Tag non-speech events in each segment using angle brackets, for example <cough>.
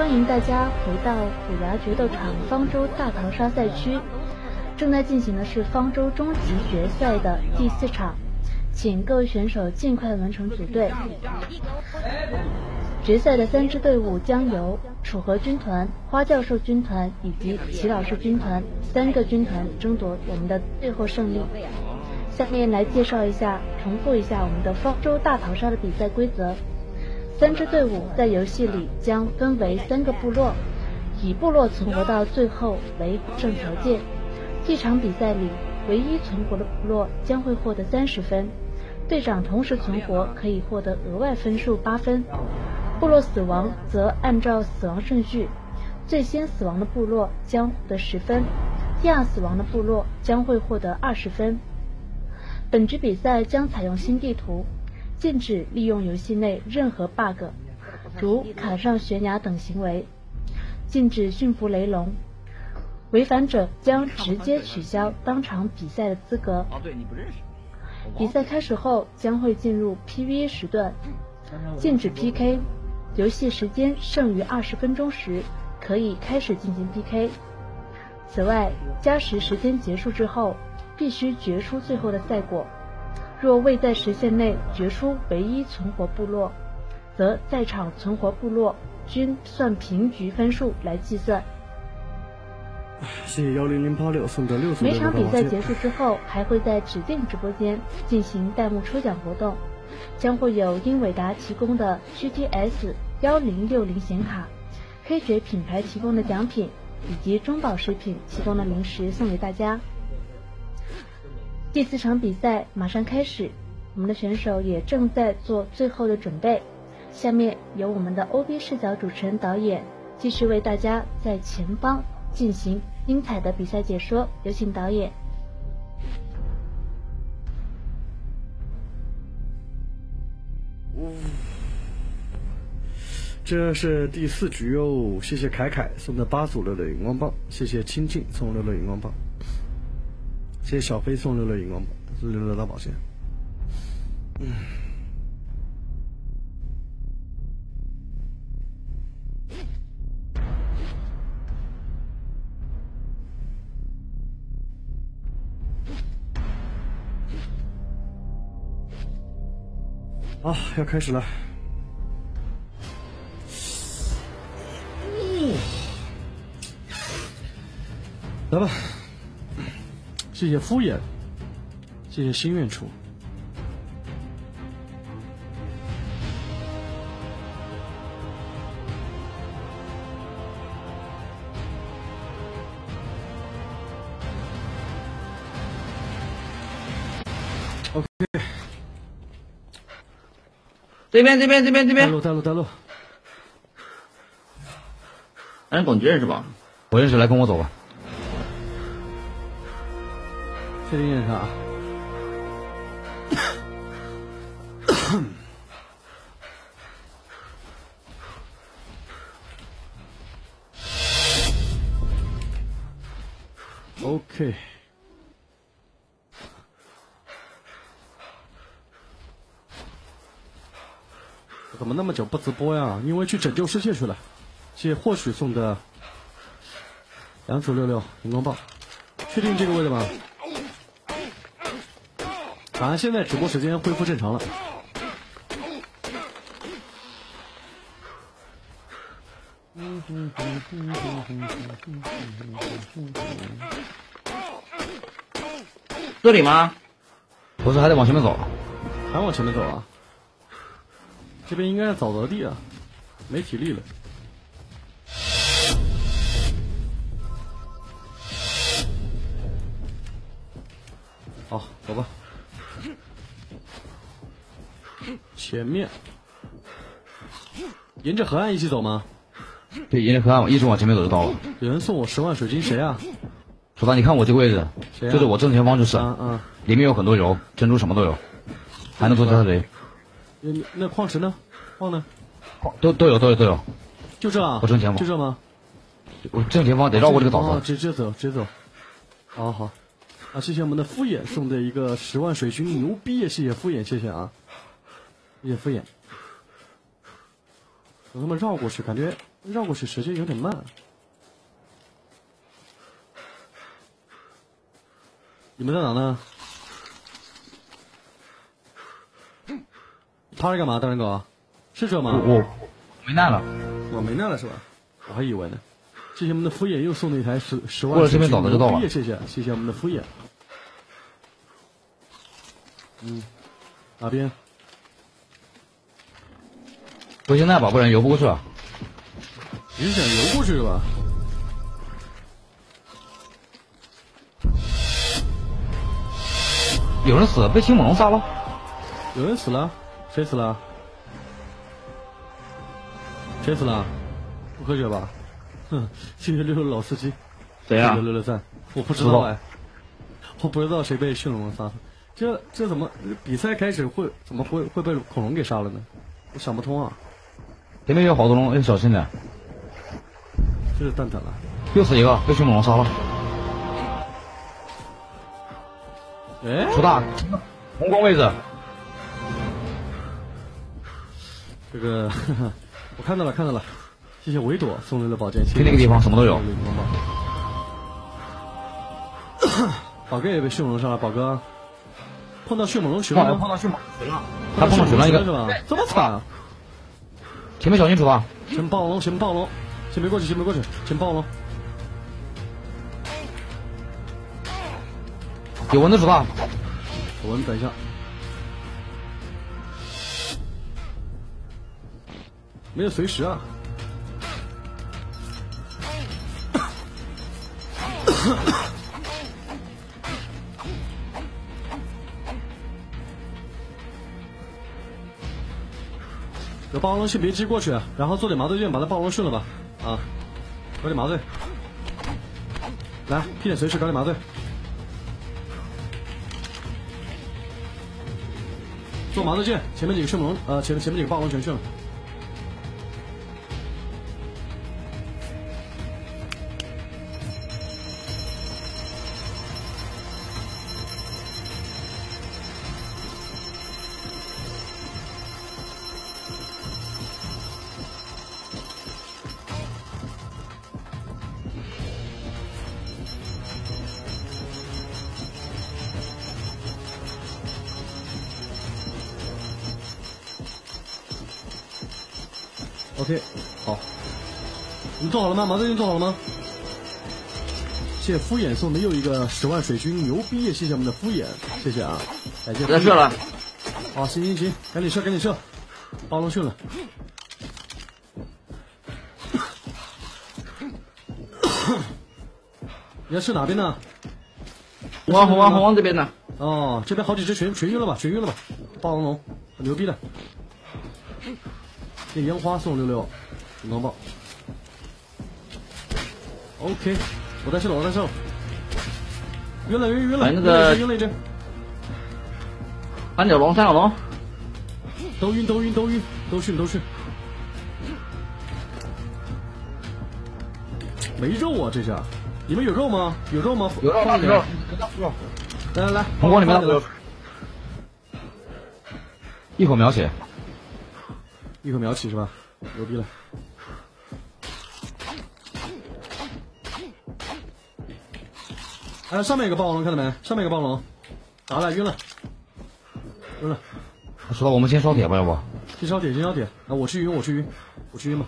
欢迎大家回到虎牙决斗场方舟大逃杀赛区。正在进行的是方舟终极决赛的第四场，请各位选手尽快完成组队。决赛的三支队伍将由楚河军团、花教授军团以及齐老师军团三个军团争夺我们的最后胜利。下面来介绍一下，重复一下我们的方舟大逃杀的比赛规则。三支队伍在游戏里将分为三个部落，以部落存活到最后为获胜条件。这场比赛里，唯一存活的部落将会获得三十分，队长同时存活可以获得额外分数八分。部落死亡则按照死亡顺序，最先死亡的部落将获得十分，第二死亡的部落将会获得二十分。本局比赛将采用新地图。禁止利用游戏内任何 bug，如卡上悬崖等行为。禁止驯服雷龙，违反者将直接取消当场比赛的资格。比赛开始后将会进入 PVE 时段。禁止 PK，游戏时间剩余二十分钟时可以开始进行 PK。此外，加时时间结束之后必须决出最后的赛果。若未在时限内决出唯一存活部落，则在场存活部落均算平局分数来计算。谢谢幺零零八六送的六每场比赛结束之后，还会在指定直播间进行弹幕抽奖活动，将会有英伟达提供的 GTS 幺零六零显卡、黑爵品牌提供的奖品以及中宝食品提供的零食送给大家。第四场比赛马上开始，我们的选手也正在做最后的准备。下面由我们的 OB 视角主持人导演继续为大家在前方进行精彩的比赛解说，有请导演。这是第四局哟，谢谢凯凯送的八组六的荧光棒，谢谢清静送六六荧光棒。谢谢小飞送六六荧光棒，送六六大宝剑。嗯。好，要开始了。来吧。谢谢敷衍，谢谢心愿处。OK，这边这边这边这边。带路带路带路。哎，董局认识吧？我认识，来跟我走吧。确定验啊。OK，怎么那么久不直播呀？因为去拯救世界去了。谢或许送的两组六六荧光棒，确定这个位置吗？好像现在直播时间恢复正常了。这里吗？不是，还得往前面走。还往前面走啊？这边应该是沼泽地啊，没体力了。好，走吧。前面，沿着河岸一起走吗？对，沿着河岸一直往前面走就到了。有人送我十万水晶，谁啊？楚大，你看我这个位置，就是我正前方就是。嗯嗯。里面有很多油，珍珠什么都有，还能做加特雷。那那矿石呢？矿呢？矿都都有都有都有。就这啊？我正前方。就这吗？我正前方得绕过这个岛子。直接走，直接走。好好。啊，谢谢我们的敷衍送的一个十万水晶，牛逼！谢谢敷衍，谢谢啊。谢谢敷衍。我他们绕过去，感觉绕过去时间有点慢。你们在哪呢？他是干嘛？大人狗，是这吗？我没难了，我没难了是吧？我还以为呢。谢谢我们的敷衍又送了一台十十万。过了这边早就到了。谢谢谢谢我们的敷衍。嗯，哪边？我现在吧，不然游不过去了。你是想游过去是吧？有人死了，被青猛龙杀了。有人死了，谁死了？谁死了？不科学吧？哼，谢谢六六老司机。谁呀？六六赞，我不知道哎，我不知道谁被迅猛龙杀了。这这怎么比赛开始会怎么会会被恐龙给杀了呢？我想不通啊。前面有好多龙，要小心点。这是蛋蛋了，又死一个，被迅猛龙杀了。哎，出大红光位置。这个 <laughs> 我看到了，看到了，谢谢维朵送来的宝剑。去那个地方什么都有。宝哥也被迅猛龙杀了，宝哥碰到迅猛龙血了，碰到迅猛龙血了，他碰到血了一个是吧？这么惨。前面小心出发！前面暴龙，前面暴龙，先别过去，先别过去，前暴龙。有蚊子出发！蚊子，等一下。没有随时啊！有霸王龙先别急过去，然后做点麻醉剑把那暴龙训了吧，啊，搞点麻醉，来，屁点随时搞点麻醉，做麻醉剑，前面几个迅猛龙，呃，前前面几个暴龙全训了。吗？麻醉剑做好了吗？谢谢敷衍送的又一个十万水军，牛逼！谢谢我们的敷衍，谢谢啊，感谢。别射了，好，行行行，赶紧射，赶紧射，暴龙训了。<coughs> 你要射哪边呢？红王，红王，红王这边呢？哦，这边好几只全全晕了吧？全晕了吧？霸王龙，很牛逼的。这烟花送六六，荧光棒。OK，我在射了，我在射了。晕了，晕晕了，那个晕了一只。三角龙，三角龙，都晕，都晕，都晕，都训，都训。没肉啊，这下。你们有肉吗？有肉吗？有肉，有肉，肉。来来来，红光里面有。一口秒血。一口秒起是吧？牛逼了！哎，上面有个暴龙，看到没？上面有个暴龙，打了，晕了，晕了。说到，我们先烧铁吧，要不？先烧铁，先烧铁。啊，我去晕，我去晕，我去晕吧。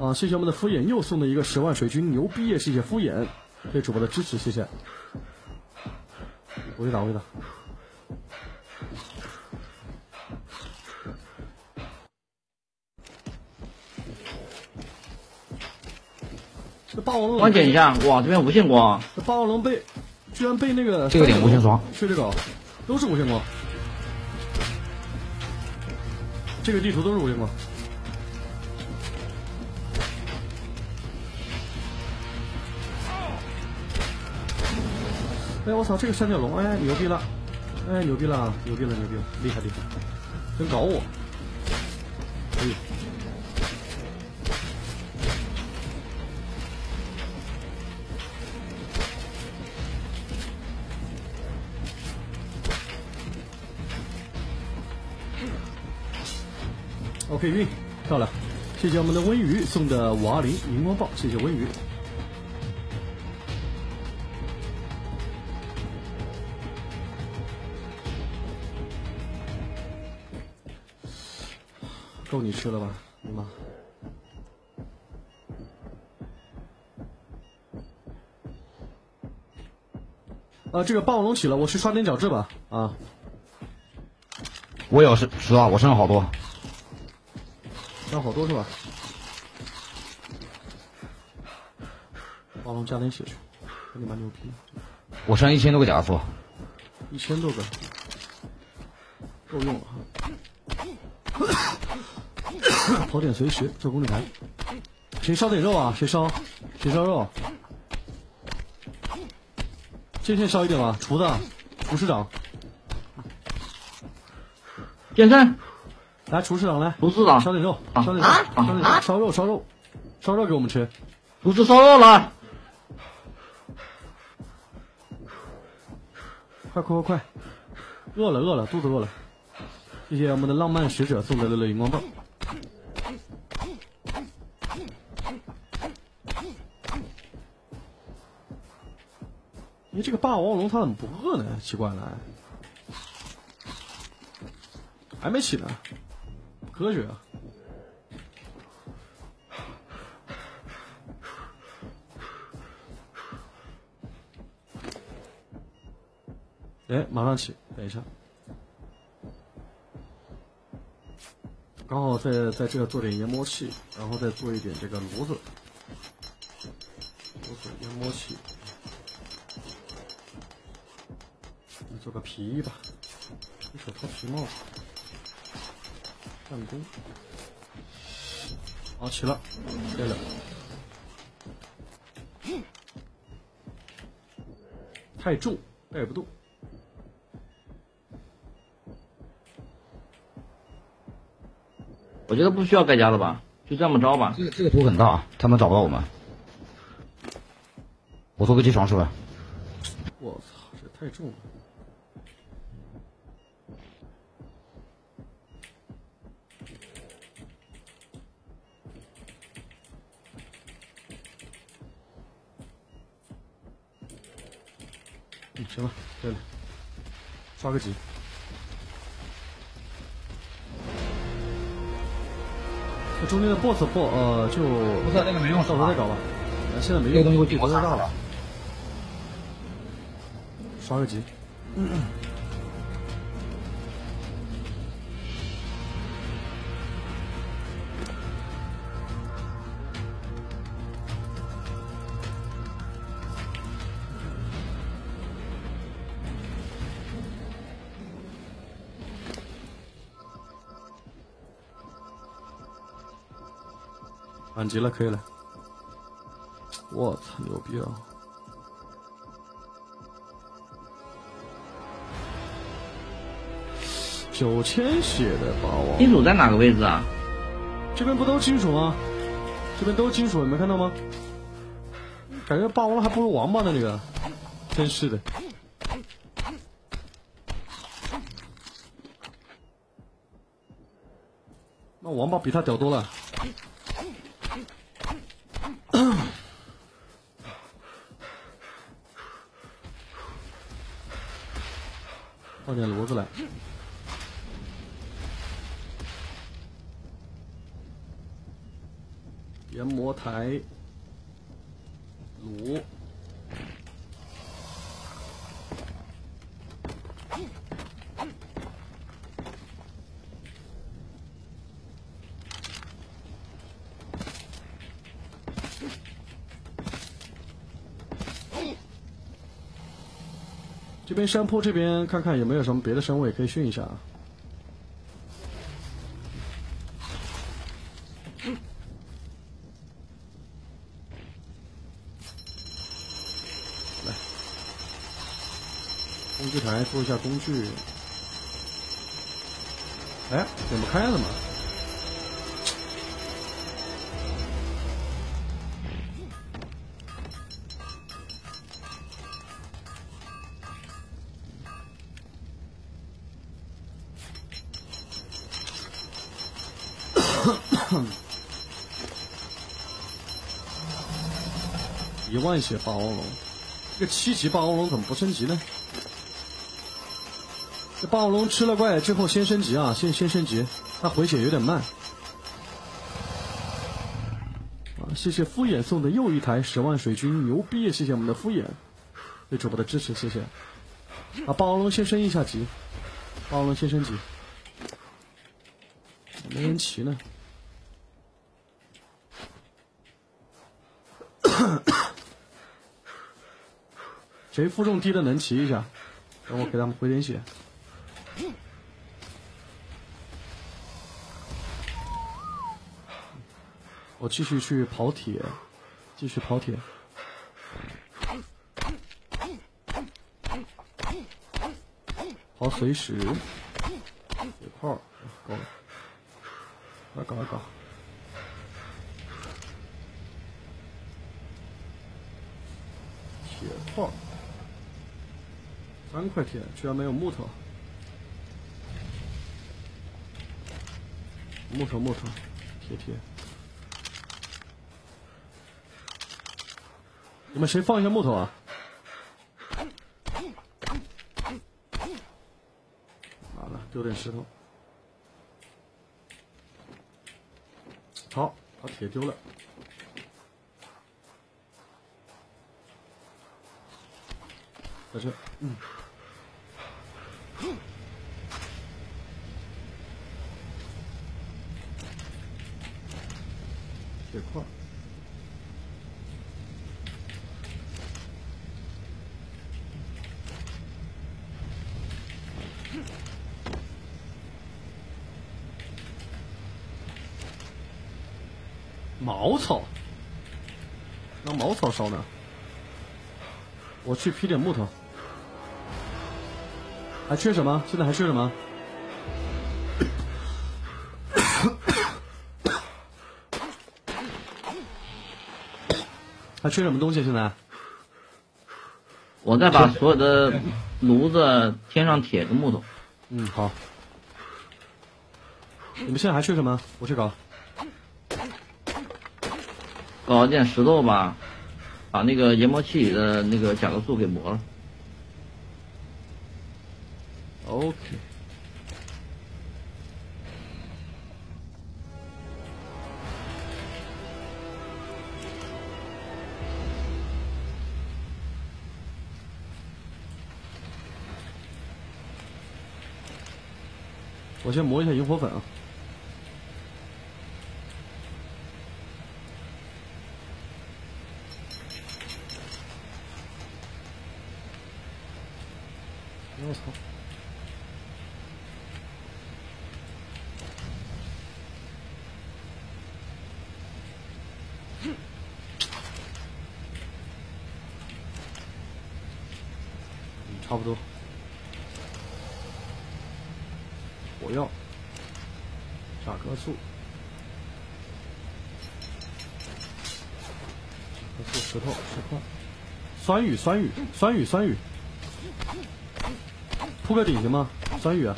啊，谢谢我们的敷衍又送的一个十万水军，牛逼！谢谢敷衍对主播的支持，谢谢。我去打，我去打。霸王龙，光捡一下，哇，这边无限光。这霸王龙被，居然被那个这个点无限刷，去这个，都是无限光。这个地图都是无限光。哎，我操，这个三角龙，哎，牛逼了，哎，牛逼了，牛逼了，牛逼了，厉害厉害，真搞我，可以运，漂亮！谢谢我们的温鱼送的五二零荧光棒，谢谢温鱼。够你吃了吧，妈！啊，这个霸王龙起了，我去刷点角质吧。啊，我有是是啊，我身上好多，身上好多是吧？霸王龙加点血去，你妈牛逼！我身上一千多个甲素，一千多个，够用了哈。<coughs> 跑点随时做攻略台，谁烧点肉啊？谁烧？谁烧肉？健身烧一点吧，厨子，厨师长，健身，来厨师长来，厨师长。烧点肉，烧点肉，烧点肉，烧肉烧肉，烧肉给我们吃，厨师烧肉来，快快快快，饿了饿了，肚子饿了，谢谢我们的浪漫使者送来的荧光棒。你这个霸王龙它怎么不饿呢？奇怪了，还没起呢，不科学啊！哎，马上起，等一下，刚好在在这做点研磨器，然后再做一点这个炉子，炉子研磨器。做个皮衣吧，一手套皮帽子，弹弓，好起了，对了，太重带不动，我觉得不需要盖家了吧，就这么着吧。这个这个图很大，他们找不到我们。我做个机床是吧？我操，这太重了。行了，对了，刷个级。那中间的 boss 不呃就不是那个没用，到时候再找吧。现在没用，这个东西我顶太大了。刷个级。满级了，可以了。我操，牛逼啊！九千血的霸王，金属在哪个位置啊？这边不都金属吗？这边都金属，没看到吗？感觉霸王还不如王八呢，这个，真是的。那王八比他屌多了。放点炉子来，研磨台，炉。这边山坡这边看看有没有什么别的生物也可以训一下啊！来，工具台去。哎，点不开了吗？<coughs> 一万血霸王龙，这个七级霸王龙怎么不升级呢？霸王龙吃了怪之后先升级啊，先先升级，它回血有点慢。啊，谢谢敷衍送的又一台十万水军，牛逼！谢谢我们的敷衍对主播的支持，谢谢。啊，霸王龙先升一下级，霸王龙先升级，没人骑呢。<coughs> 谁负重低的能骑一下？等我给他们回点血。我继续去跑铁，继续跑铁。跑随时，铁炮，够了，来搞一搞。铁炮。三块铁，居然没有木头！木头木头，铁铁。你们谁放一下木头啊？完了，丢点石头。好，把铁丢了。在这，嗯。铁块，茅草，让茅草烧呢。我去劈点木头。还缺什么？现在还缺什么？还缺什么东西？现在？我再把所有的炉子添上铁跟木头。嗯，好。你们现在还缺什么？我去搞。搞点石头吧，把那个研磨器里的那个甲壳素给磨了。OK，我先磨一下萤火粉啊。我操！嗯差不多，火药、甲壳素、甲壳素、石头、石块、酸雨、酸雨、酸雨、酸雨，铺个顶行吗？酸雨啊！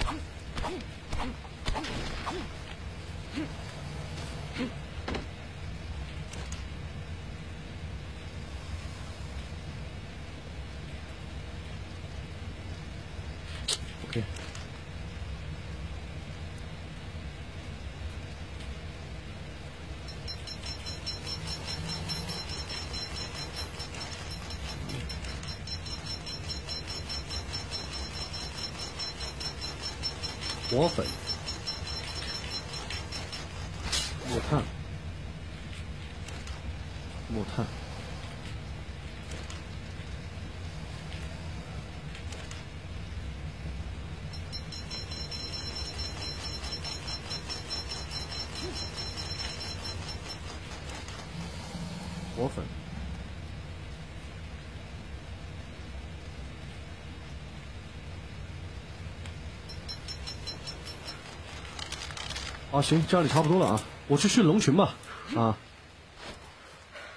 火粉、木炭、木炭、火粉。啊，行，家里差不多了啊，我去训龙群吧，啊，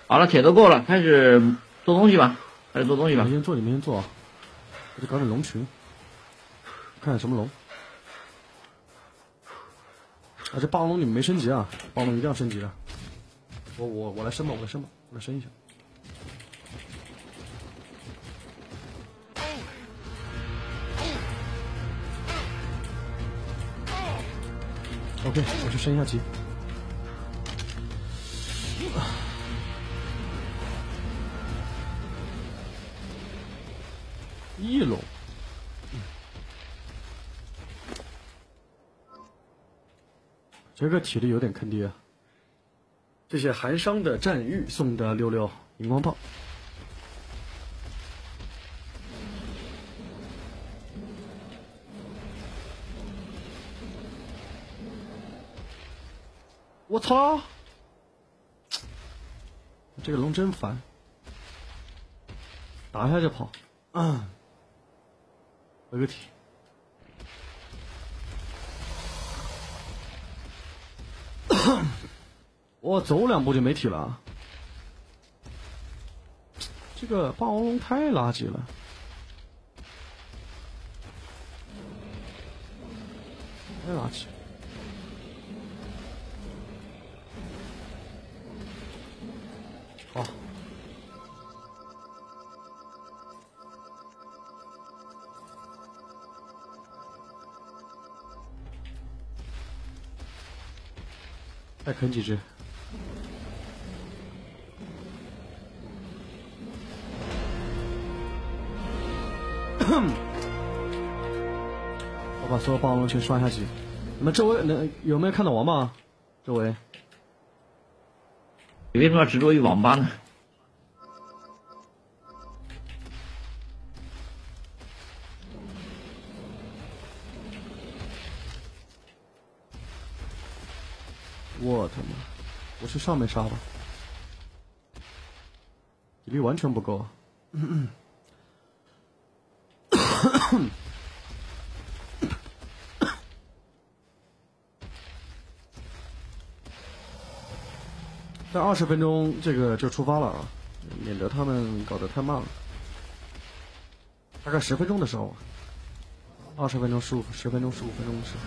好了，铁都够了，开始做东西吧，开始做东西吧。你先做，你们先做啊，我去搞点龙群，看看什么龙。啊，这霸王龙你们没升级啊？霸王龙一定要升级的。我我我来升吧，我来升吧，我来升一下。OK，我去升一下级。翼龙，这个体力有点坑爹。谢谢寒商的战玉送的六六荧光棒。我操！这个龙真烦，打一下就跑。啊！回个体，我走两步就没体了。这个霸王龙太垃圾了，太垃圾。啃几只，<coughs> 我把所有霸王龙全刷下去。你们周围能有没有看到王吗？周围？你为什么要执着于网吧呢？去上面杀吧，体力完全不够啊。<coughs> 在二十分钟，这个就出发了啊，免得他们搞得太慢了。大概十分钟的时候，二十分钟、十五、十分钟、十五分钟的时候。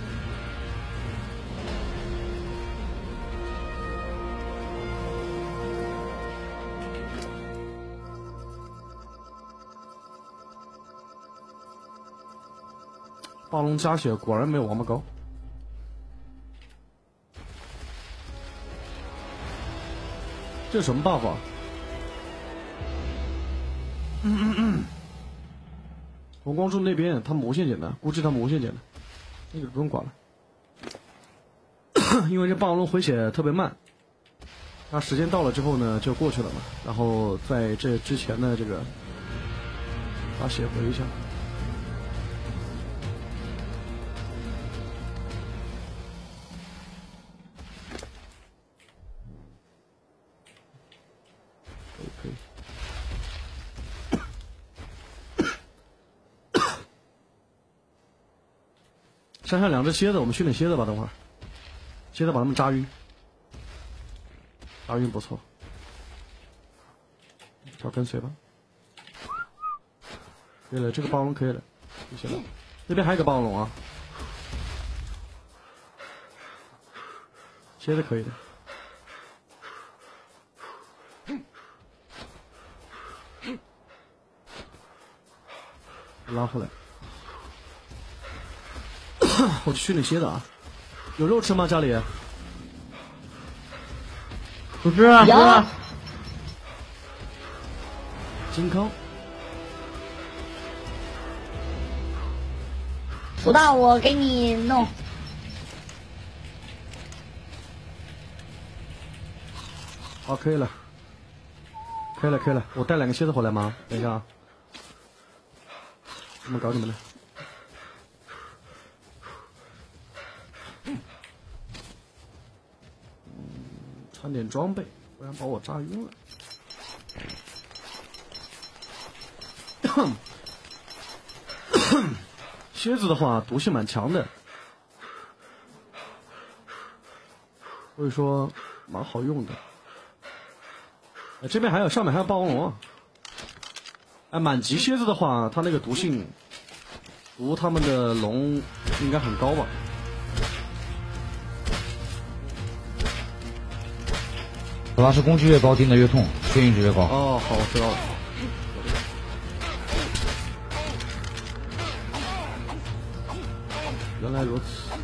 暴龙加血果然没有王八高。这什么 buff？嗯嗯嗯。红光柱那边他无限捡的，估计他无限捡的，那个不用管了。<coughs> 因为这霸王龙回血特别慢，他时间到了之后呢就过去了嘛。然后在这之前呢，这个把血回一下。山上两只蝎子，我们训练蝎子吧。等会儿，蝎子把他们扎晕，扎晕不错，找跟随吧。可以了，这个霸王龙可以了，行了。那边还有个霸王龙啊，蝎子可以的，拉回来。<coughs> 我去训练蝎子啊！有肉吃吗？家里？不吃啊！有。金康。土豆，我给你弄。好，可以了。可以了，可以了。我带两个蝎子回来吗？等一下啊。怎么搞你们的。穿点装备，不然把我炸晕了。蝎子的话，毒性蛮强的，所以说蛮好用的。这边还有，上面还有霸王龙。哎，满级蝎子的话，它那个毒性，毒他们的龙应该很高吧？主要是攻击越高，定的越痛，血运值越高。哦，好，我知道了。原来如此。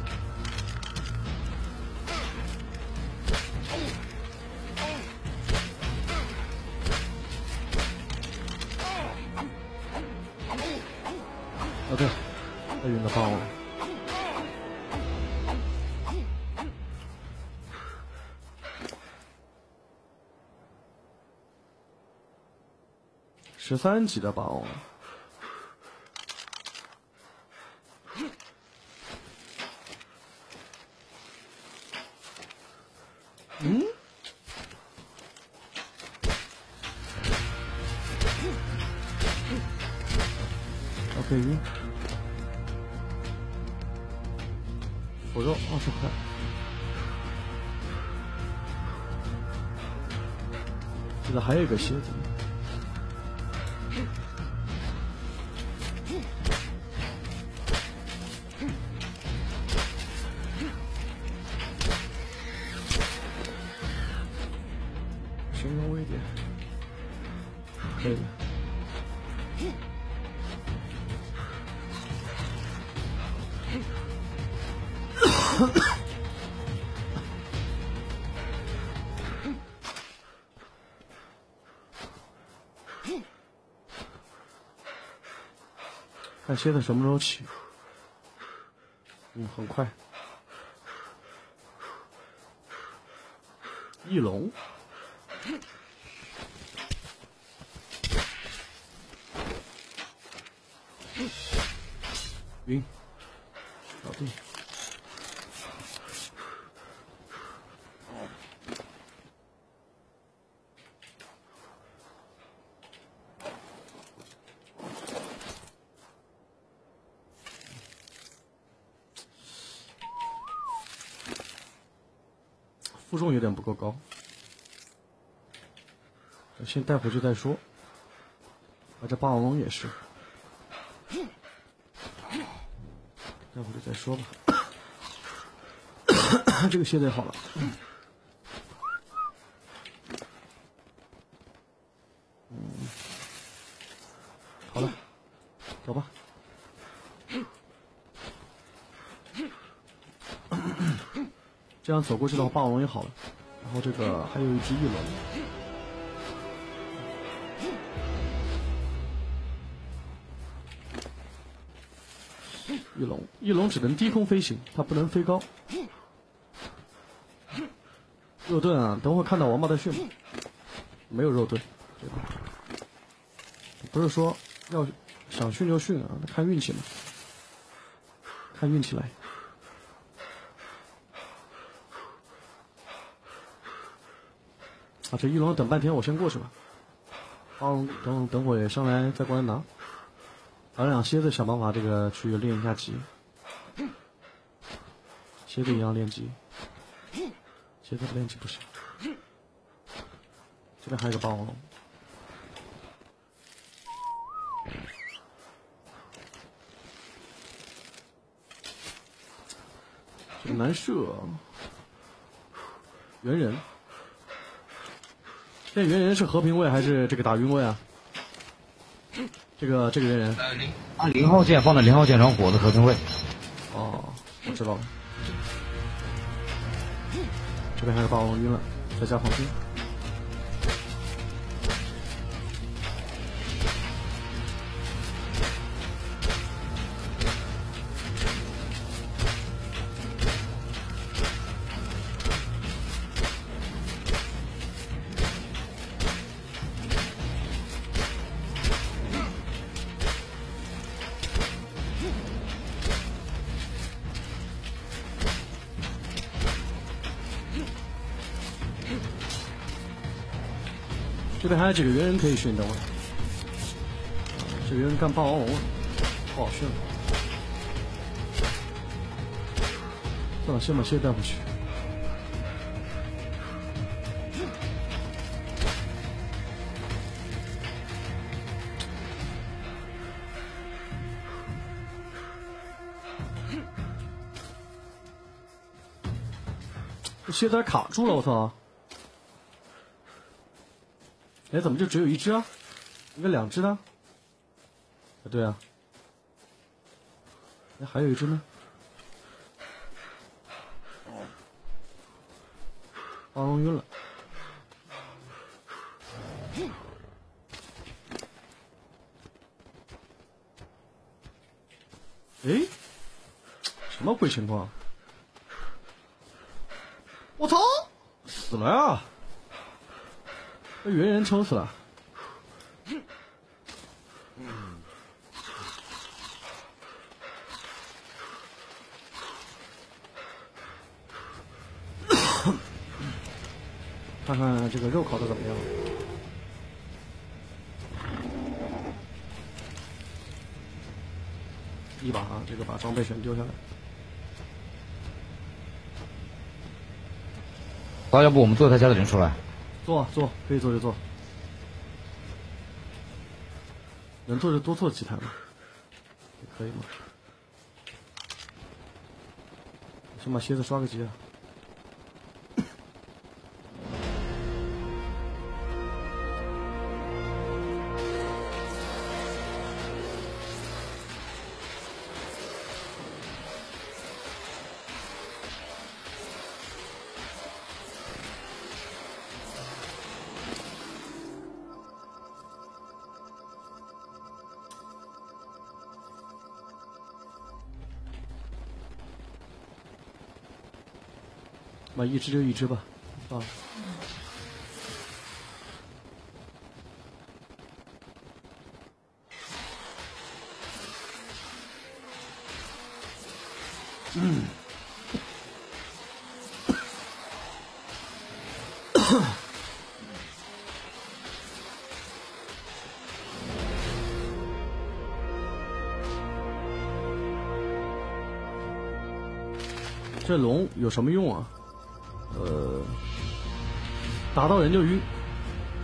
十三级的霸王。嗯？OK，晕。火肉二十块。记得还有一个蝎子。现在什么时候起？嗯，很快。翼龙。晕，搞定。负重有点不够高，先带回去再说。啊，这霸王龙也是。带回去再说吧。<coughs> 这个蝎子好了。这样走过去的话，霸王龙也好了。然后这个还有一只翼龙。翼龙，翼龙只能低空飞行，它不能飞高。肉盾啊，等会看到王八的训吗？没有肉盾，不是说要想训就训啊，看运气嘛，看运气来。这翼龙等半天，我先过去吧。哦，等等会上来再过来拿。咱俩蝎子想办法，这个去练一下级。蝎子也要练级，蝎子不练级不行。这边还有个霸王龙，这个难射。猿人，这猿人是和平位还是这个打晕位啊？这个这个猿人，按零号键放在零号键上火的和平位。哦，我知道了。这边还是霸王晕了，在家放心。边还有几个猿人可以训，等会儿。这猿人干霸王龙，不好训。算了，先把蝎带回去。这蝎子卡住了，我操！哎，怎么就只有一只啊？应该两只呢？啊，对啊。那，还有一只呢。花龙晕了。哎，什么鬼情况？我操，死了呀！被猿人抽死了。看看这个肉烤的怎么样？一把啊，这个把装备全丢下来。那要不我们做他家的人出来？做做，可以做就做。能做就多做几台嘛，也可以吗。先把鞋子刷个级啊。一只就一只吧，啊。嗯。<coughs> 这龙有什么用啊？呃，打到人就晕，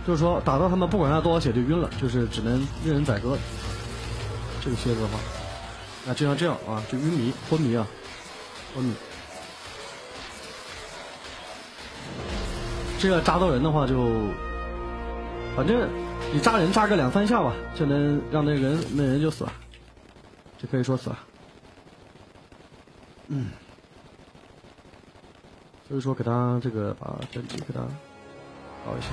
就是说打到他们不管他多少血就晕了，就是只能任人宰割。这个蝎子的话，那就像这样啊，就晕迷、昏迷啊，昏迷。这个扎到人的话，就反正你扎人扎个两三下吧，就能让那人那人就死了，就可以说死了。嗯。所以说，给他这个把等级给他搞一下。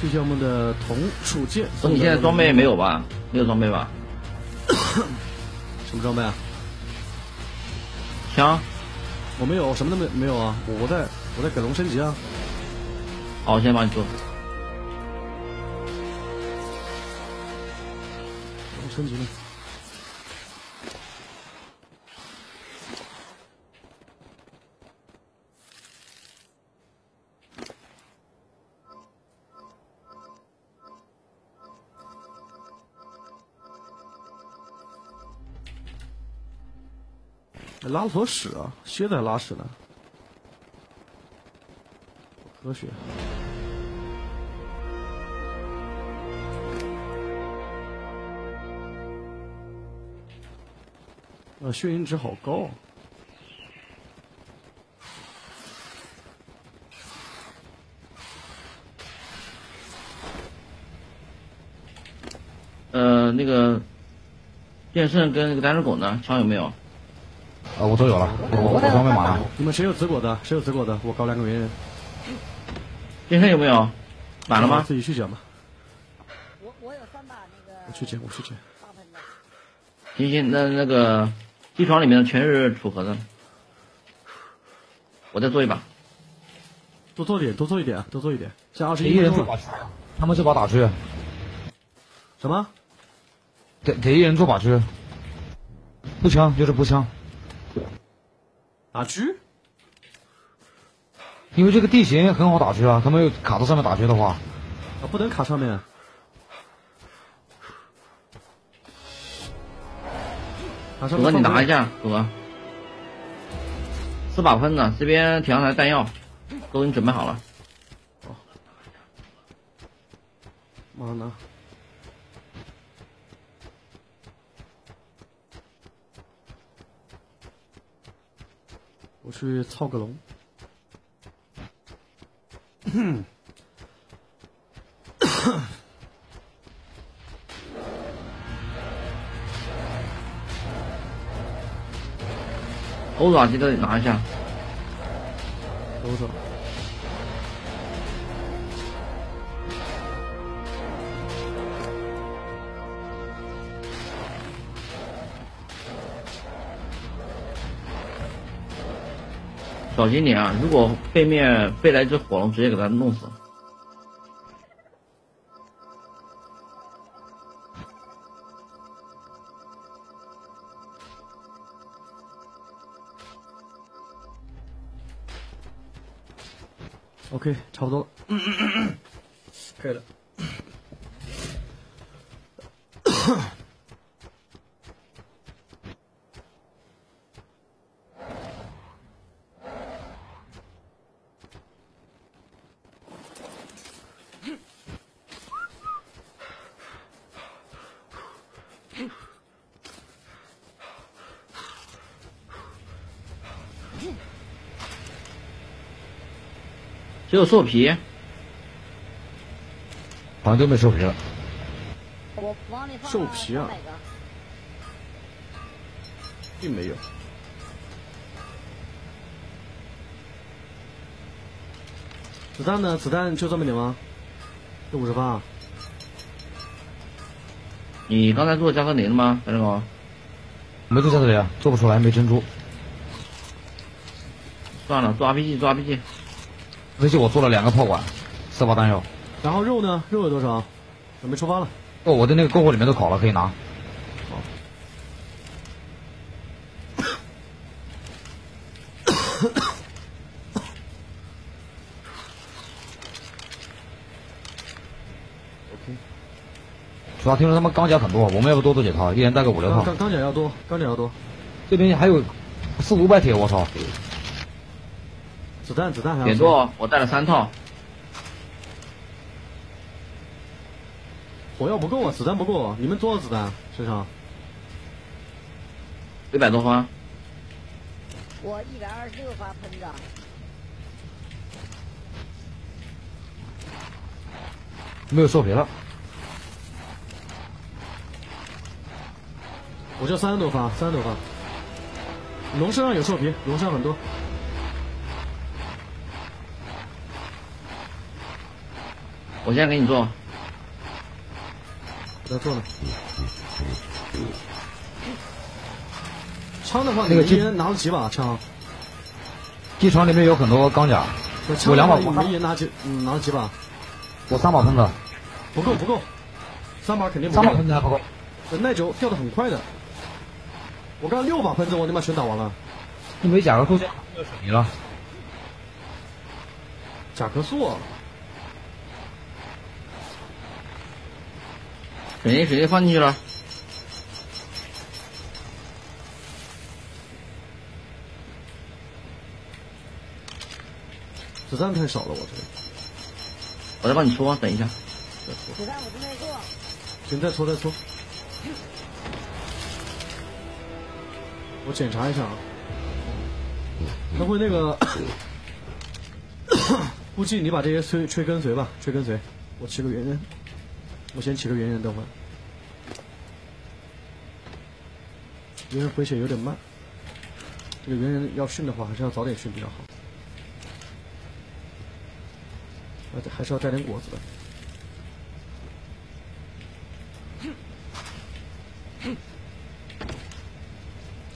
谢谢我们的同楚剑。你现在装备没有吧？没有装备吧？什么装备啊？枪？我没有，什么都没没有啊！我我在我在给龙升级啊。好，我先帮你做。升级了。拉了坨屎啊！蝎子还拉屎呢，科学。啊，血银值好高！呃，那个剑圣跟那个单只狗呢？枪有没有？啊，我都有了，我我装备满了。你们谁有紫果的？谁有紫果的？我搞两个猿人。剑圣有没有？满了吗？自己去捡吧。我我有三把那个。我去捡，我去捡。行行，那那个。机床里面全是楚河的，我再做一把，多做点，多做一点，多做一点。像二十一人做把他们这把打狙。什么？给给一人做把狙，步枪就是步枪。打狙？因为这个地形很好打狙啊，他们又卡到上面打狙的话，啊，不能卡上面。虎哥，你拿一下，虎哥。四把喷子，这边铁上台弹药都给你准备好了。哦，马上拿。我去操个龙。<laughs> 欧爪记得拿一下，欧爪。小心点啊！如果背面飞来一只火龙，直接给他弄死。OK，差不多了，可以了。<coughs> <coughs> 只有兽皮，好像都没兽皮了。兽皮啊？并没有。子弹呢？子弹就这么点吗？就五十发。你刚才做加特林了吗，白志狗？没做加特林啊，做不出来，没珍珠。算了，抓 RPG，做 RPG。这期我做了两个炮管，四发弹药。然后肉呢？肉有多少？准备出发了。哦，我的那个篝火里面都烤了，可以拿。<coughs> 主要听说他们钢甲很多，我们要不多做几套，一人带个五六套。钢甲要多，钢甲要多。这边还有四五百铁，我操！子弹子弹还有点做，我带了三套。火药不够啊，子弹不够啊，你们多少子弹身上？一百多发，我一百二十六发喷子，没有收皮了。我就三十多发，三十多发。龙身上有兽皮，龙身上很多。我现在给你做。不要做了。枪的话，那个机你们一人拿了几把枪？机床里面有很多钢甲，枪我两把的话你们一人拿几？嗯，拿了几把？我三把喷子，不够，不够，三把肯定不三把够。喷子还不够。耐久掉的很快的。我刚六把喷子，我他妈全打完了。你没甲壳素，没有水泥了。甲壳素啊，水泥水泥放进去了，子弹太少了，我这。我再帮你搓，等一下。子弹我正在做，行，再搓再搓。我检查一下啊。他会那个，<coughs> 估计你把这些吹吹跟随吧，吹跟随。我起个圆圆，我先起个圆圆，等会儿。圆人回血有点慢，这个猿人要训的话，还是要早点训比较好。还还是要带点果子的。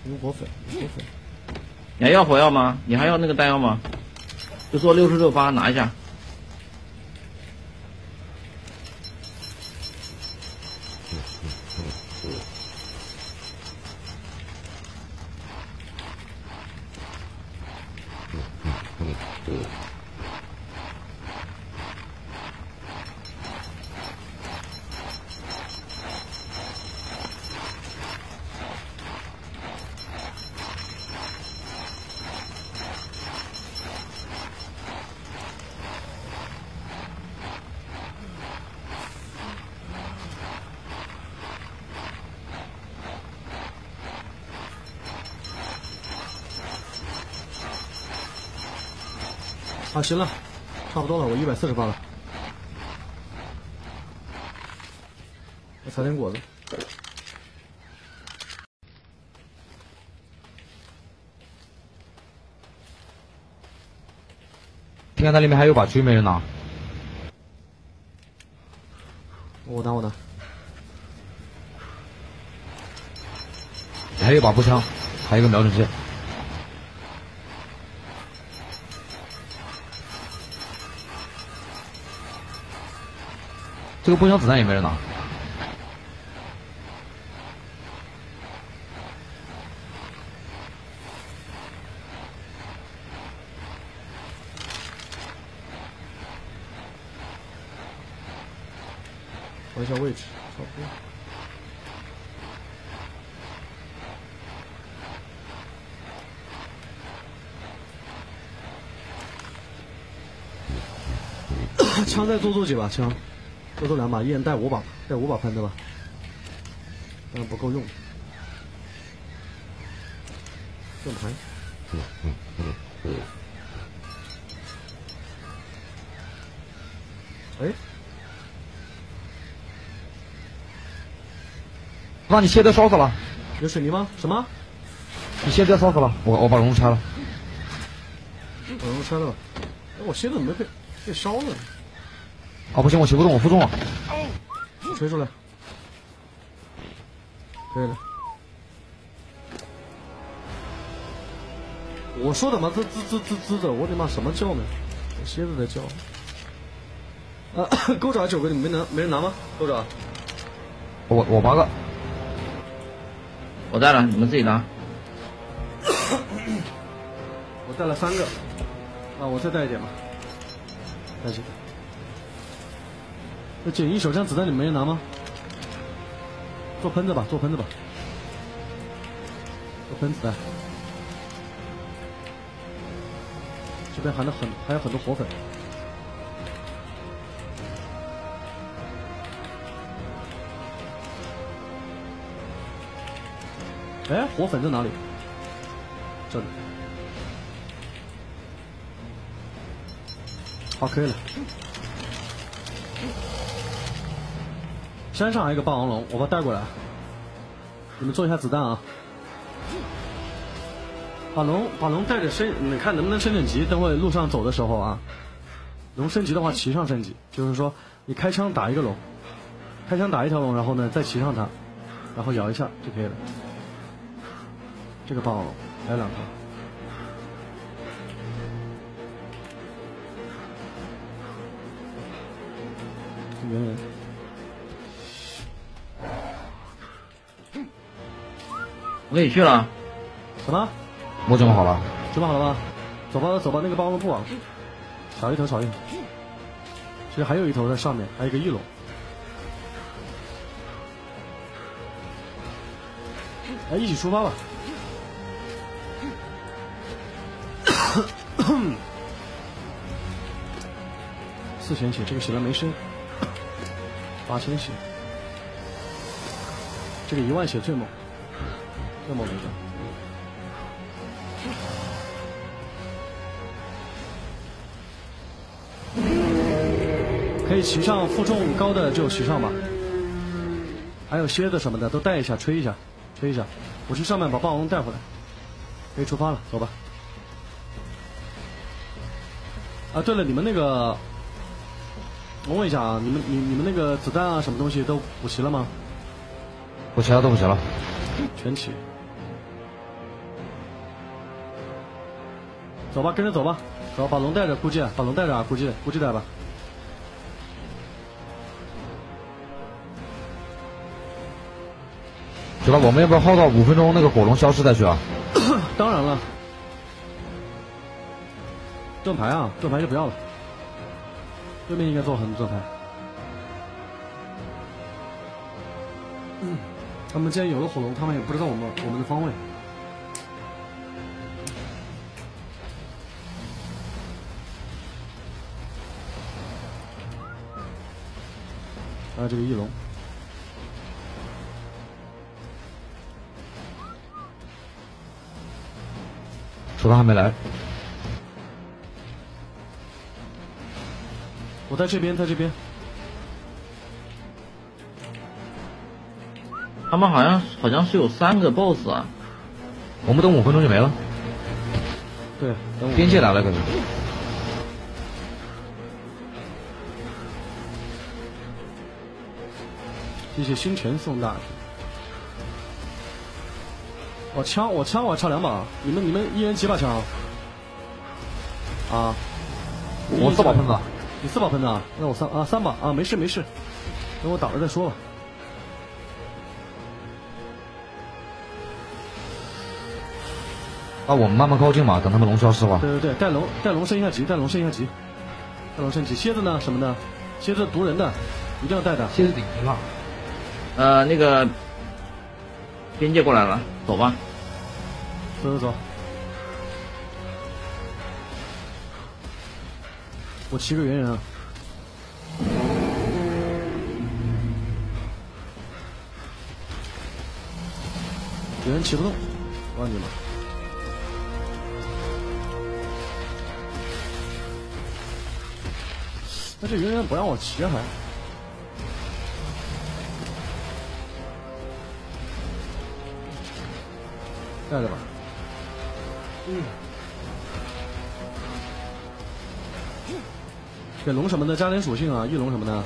有火粉，有火粉。你还要火药吗？你还要那个弹药吗？就做六十六发，拿一下。啊，行了，差不多了，我一百四十发了。我采点果子。你看那里面还有把狙没人拿，我拿我拿。还有把步枪，还有一个瞄准器。这个步枪子弹也没人拿。调一下位置，差不多。枪再多做几把枪，多做两把，一人带五把，带五把喷子吧？但不够用。盾牌。哎，那你鞋子烧死了，有水泥吗？什么？你鞋子烧死了，我我把龙拆了。把龙拆了吧。哎，我鞋子怎么被被烧了？啊不行，我骑不动，我负重了。吹出来。可以了。我说的嘛，滋滋滋滋滋的，我的妈，什么叫呢？我蝎子在叫。啊，<coughs> 钩爪九个，你们没拿，没人拿吗？钩爪，我我八个，我带了，你们自己拿。<coughs> 我带了三个。啊，我再带一点吧。带几个？那简易手枪子弹你们没人拿吗？做喷子吧，做喷子吧。做喷子弹。这边含了很还有很多火粉。哎，火粉在哪里？这里。好，可以了。山上还有一个霸王龙，我把它带过来。你们做一下子弹啊。把龙把龙带着升，你看能不能升等级？等会路上走的时候啊，龙升级的话骑上升级，就是说你开枪打一个龙，开枪打一条龙，然后呢再骑上它，然后摇一下就可以了。这个霸王龙还有两条。圆人，我可以去了。什么？我准备好了。准备好了吗？走吧，走吧，那个霸王龙不往，少一头，少一头。其实还有一头在上面，还有一个翼龙。来，一起出发吧。<coughs> 四千血，这个血量没升。八千血，这个一万血最猛，可以骑上负重高的就骑上吧，还有蝎子什么的都带一下，吹一下，吹一下。我去上面把霸王龙带回来，可以出发了，走吧。啊，对了，你们那个，我问一下啊，你们你你们那个子弹啊，什么东西都补齐了吗？补齐了，都补齐了。全齐。走吧，跟着走吧，走，把龙带着，估计把龙带着啊，估计估计带吧。行了，我们要不要耗到五分钟，那个火龙消失再去啊？<coughs> 当然了。盾牌啊，盾牌就不要了。对面应该做很多盾牌。嗯，他们既然有了火龙，他们也不知道我们我们的方位。还有这个翼龙。手上还没来。我在这边，在这边。他们好像好像是有三个 BOSS 啊，我们等五分钟就没了。对，等我边界来了可是。谢谢星辰送大。我枪，我枪，我差两把。你们，你们一人几把枪？啊，我四把喷子。你四把喷子啊？那我三啊三把啊，没事没事，等我打了再说吧。啊，我们慢慢靠近嘛，等他们龙消失吧。对对对，带龙带龙升一下级，带龙升一下级，带龙升级。蝎子呢？什么的？蝎子毒人的，一定要带的。蝎子顶级了。呃，那个边界过来了，走吧。走走走。我骑个猿人啊。猿人骑不动，忘记了。那这猿人不让我骑还？带着吧。嗯。给龙什么的加点属性啊，翼龙什么的。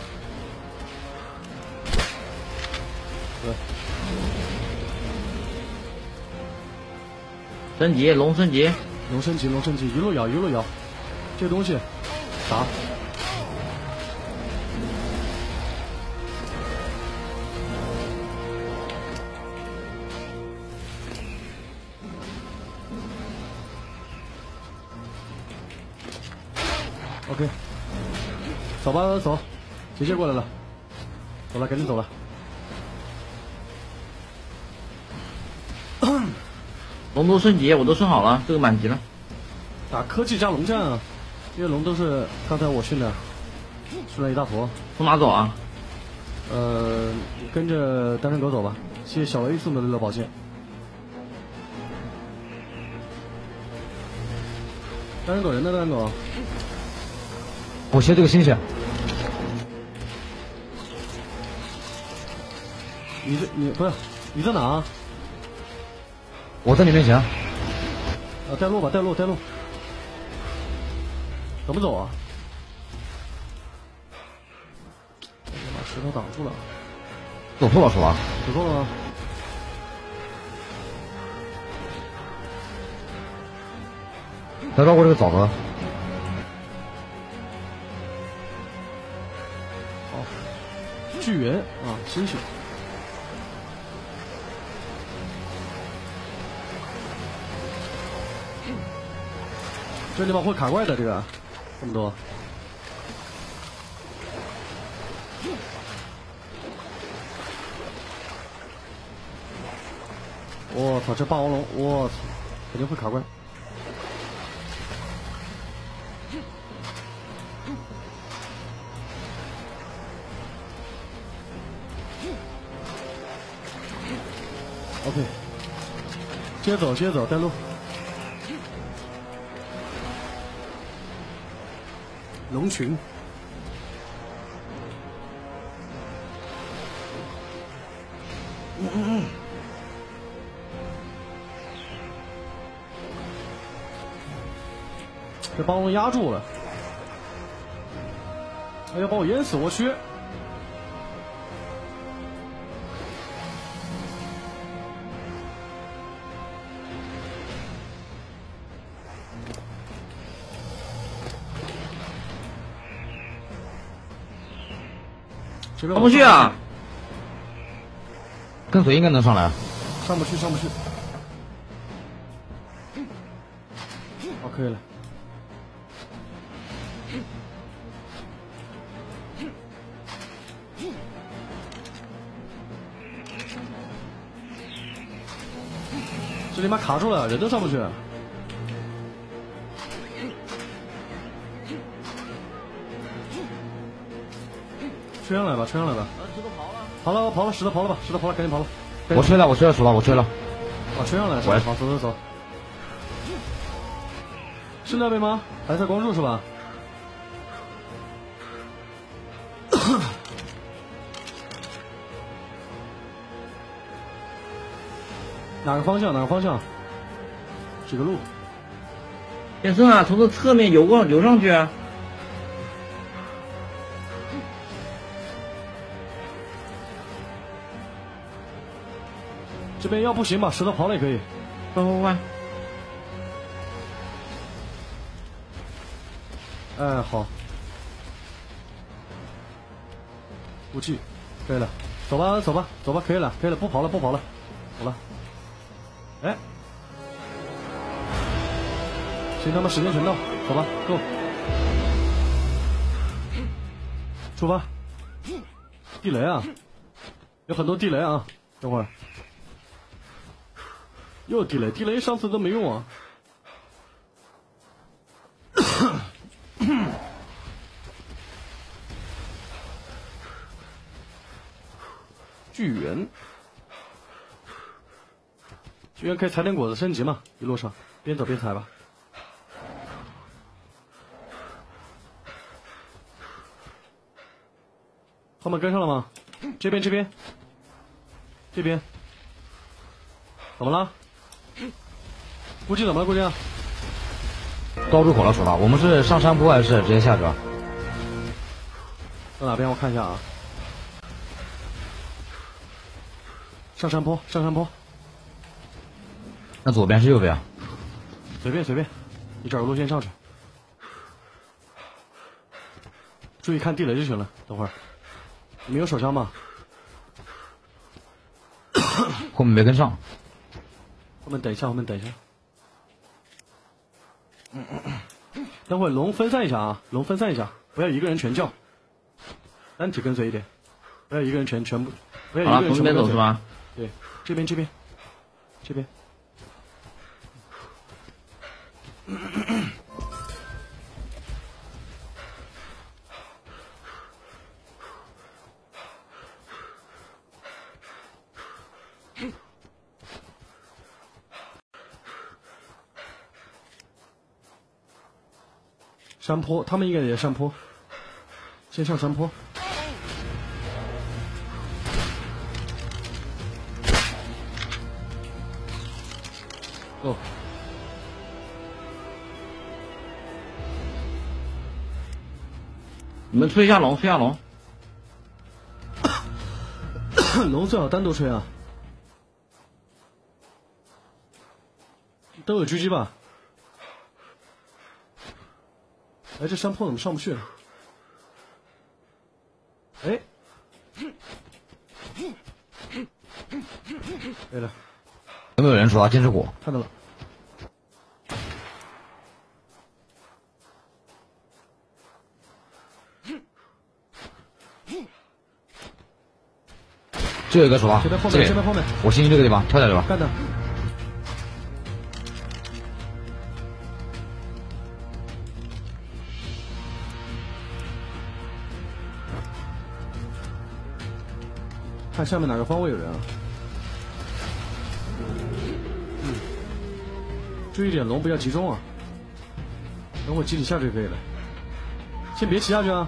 对。升级，龙升级，龙升级，龙升级，一路咬，一路咬。这东西打。走吧，走，结界过来了，走了，赶紧走了。<coughs> 龙都升级，我都升好了，这个满级了。打科技加龙战啊，这些龙都是刚才我训的，训了一大坨。从哪走啊？呃，跟着单身狗走吧。谢谢小 A 送的六六宝剑。单身狗人呢？单身狗。我切这个星星。你在你不是你在哪？我在你面前。啊，带路吧，带路，带路。怎么走啊？把石头挡住了。走错了是吧？走错了吗？来绕过这个沼泽。巨猿啊，星星。这地方会卡怪的，这个这么多。我操，这霸王龙，我操，肯定会卡怪。OK，接走，接走，带路。龙群，嗯嗯嗯，这把我压住了，哎呀，把我淹死！我去。上不去啊！跟随应该能上来。上不去，上不去。好，可以了。这里妈卡住了，人都上不去。吹上来吧，吹上来吧！石头了，跑了，跑了！石头跑了吧，石头跑了，赶紧跑了！我吹了，我吹了，石了，我吹了！我吹上来！我，走走走！是那边吗？白色光柱是吧？<coughs> 哪个方向？哪个方向？指个路！剑圣啊，从这侧面游过，游上去啊！这边要不行把石头刨了也可以。快快快！哎，好。武器，可以了，走吧，走吧，走吧，可以了，可以了，不跑了，不跑了，走了。哎，行，他们时间全到，走吧，Go，出发。地雷啊，有很多地雷啊，等会儿。又地雷，地雷上次都没用啊。<coughs> 巨猿，巨猿可以采点果子升级嘛？一路上边走边采吧。后面跟上了吗？这边这边，这边，怎么了？估计怎么了？估计到入口了，说吧。我们是上山坡还是直接下去？到哪边？我看一下啊。上山坡，上山坡。那左边是右边？随便随便，你找个路线上去。注意看地雷就行了。等会儿，你没有手枪吗？后面没跟上。后面等一下，后面等一下。<coughs> 等会龙分散一下啊，龙分散一下，不要一个人全叫，单体跟随一点，不要一个人全全部，不要一个人全部走是吧？对，这边这边，这边。山坡，他们应该也在山坡，先上山坡。哦，你们吹一下龙，吹下龙。<coughs> 龙最好单独吹啊，都有狙击吧？哎，这山坡怎么上不去？哎，对了，有没有人说坚持果？看到了。这有一个说啊，这边后面，这边后面，我先去这个地方跳下去吧。干的。看下面哪个方位有人啊？嗯，注意点，龙不要集中啊。等我集体下去就可以了。先别骑下去啊，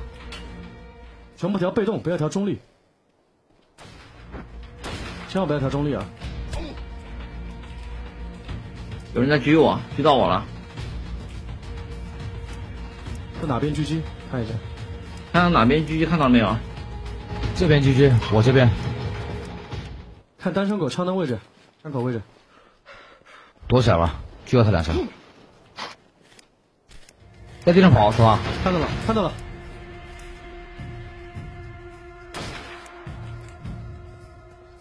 全部调被动，不要调中立，千万不要调中立啊。有人在狙我，狙到我了。在哪边狙击？看一下。看到哪边狙击？看到没有？这边狙击，我这边。看单身狗枪的位置，枪口位置，躲起来吧，就要他两枪，在地上跑是吧？看到了，看到了，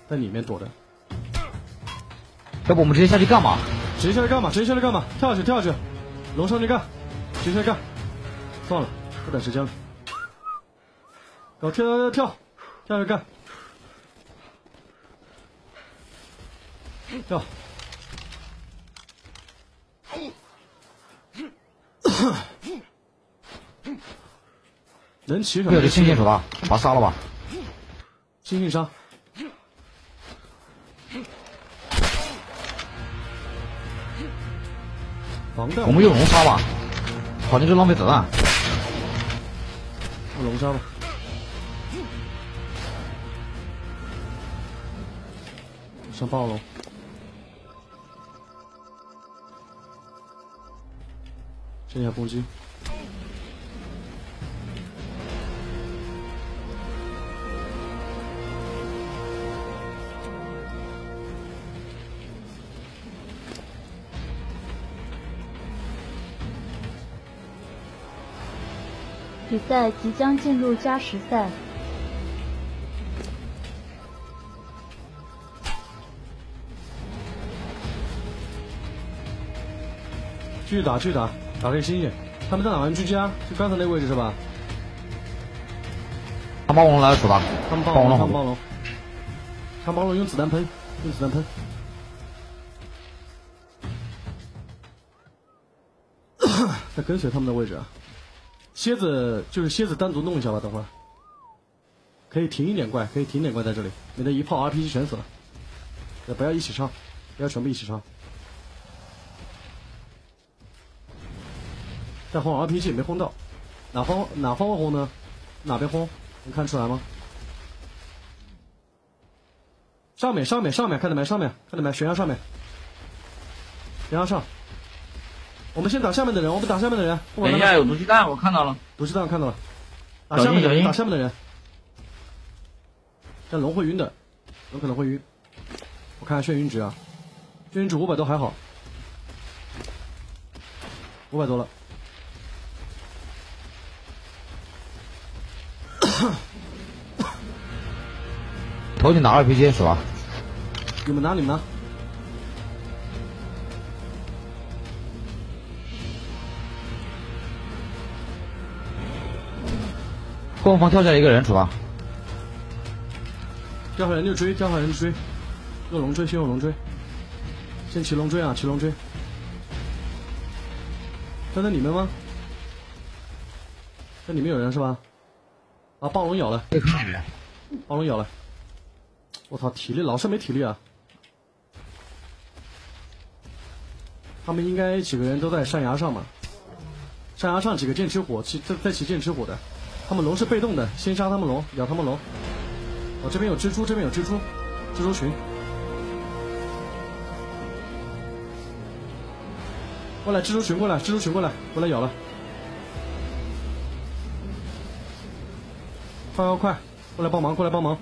在里面躲着。要不我们直接下去干嘛？直接下去干嘛？直接下去干嘛？跳下去，跳下去，龙上去干，直接干。算了，不等时间了，我跳跳跳跳，跳下去干。跳！能骑什么？这星星手吧，把他杀了吧。星星杀。我们用龙杀吧，好像就浪费子弹。用龙杀吧。上暴龙。线下攻击。比赛即将进入加时赛。继续打，继续打，打这个星星。他们在哪玩狙击啊？就刚才那个位置是吧？长暴龙来了是吧？他们暴龙，他们暴龙，长暴龙用子弹喷，用子弹喷。<coughs> 在跟随他们的位置啊。蝎子就是蝎子，单独弄一下吧，等会儿。可以停一点怪，可以停点怪在这里，免得一炮 RPG 全死了。不要一起上，不要全部一起上。在轰 RPG 没轰到，哪方哪方轰呢？哪边轰？能看出来吗？上面上面上面看到没？上面看到没？悬崖上面，悬崖上。我们先打下面的人，我们打下面的人。等一下，有毒气弹，我看到了。毒气弹看到了。打下面的人，打下面的人。这龙会晕的，有可能会晕。我看下眩晕值啊，眩晕值五百多还好，五百多了。头顶拿 RPG 是吧？你们拿，你们拿。后方跳下来一个人，是吧？掉下人就追，掉下人就追，用龙追，先用龙追，先骑龙追啊，骑龙追。在那里面吗？在里面有人是吧？啊，暴龙咬了。暴龙咬了，我操，体力老是没体力啊！他们应该几个人都在山崖上嘛？山崖上几个剑齿虎，骑在在骑剑齿虎的。他们龙是被动的，先杀他们龙，咬他们龙。我这边有蜘蛛，这边有蜘蛛，蜘蛛群。过来，蜘蛛群过来，蜘蛛群过来，过来咬了。快快快，过来帮忙，过来帮忙。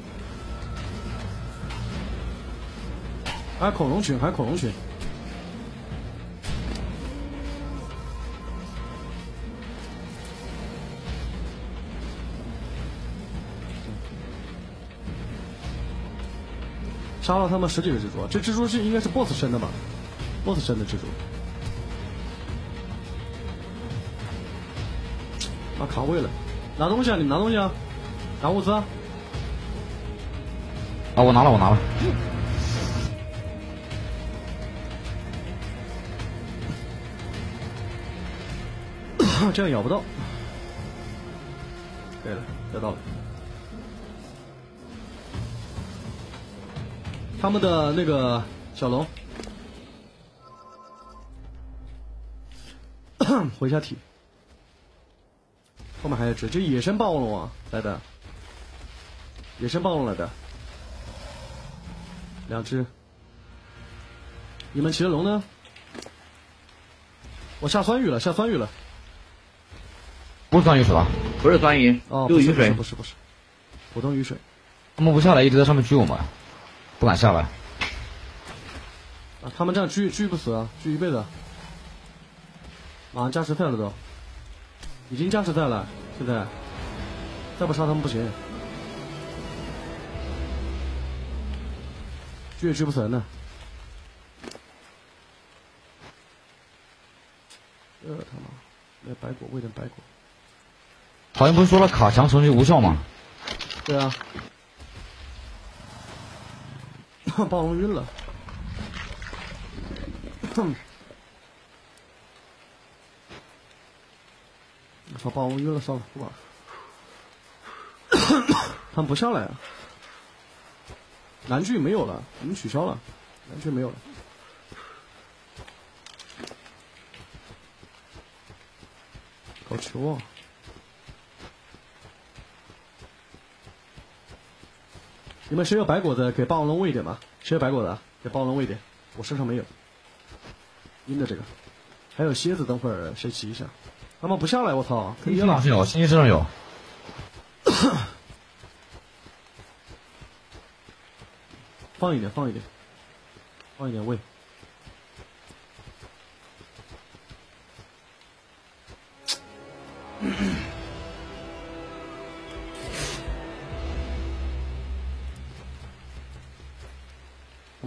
还有恐龙群，还有恐龙群。杀了他们十几个蜘蛛，这蜘蛛是应该是 BOSS 生的吧？BOSS 生的蜘蛛。啊，卡位了，拿东西啊！你们拿东西啊！拿物资啊！啊，我拿了，我拿了。<laughs> 这样咬不到。可以了，得到了。他们的那个小龙，回下体，后面还有只，这野生暴龙啊来的，野生暴龙来的，两只，你们骑的龙呢？我下酸雨了，下酸雨了，不是酸雨水吧？不是酸雨，哦，就雨水，不是不是，普通雨水。他们不下来，一直在上面狙我们。不敢下来，啊！他们这样狙狙不死啊，狙一辈子。马上加时赛了都，已经加时赛了，现在再不杀他们不行。狙也狙不死人呢。呃他妈，那白果喂点白果。好像不是说了卡墙程序无效吗？对啊。<laughs> 暴龙晕了，<laughs> 哼！我操，暴龙晕了，算了，不管了。<coughs> 他们不下来啊！蓝剧没有了，我们取消了，蓝剧没有了。搞球啊！你们谁有白果子，给霸王龙喂一点吧。谁有白果子，给霸王龙喂一点。我身上没有。阴的这个，还有蝎子，等会儿谁骑一下？他妈不下来，我操！可以了身上是有，星星身上有。放一点，放一点，放一点位。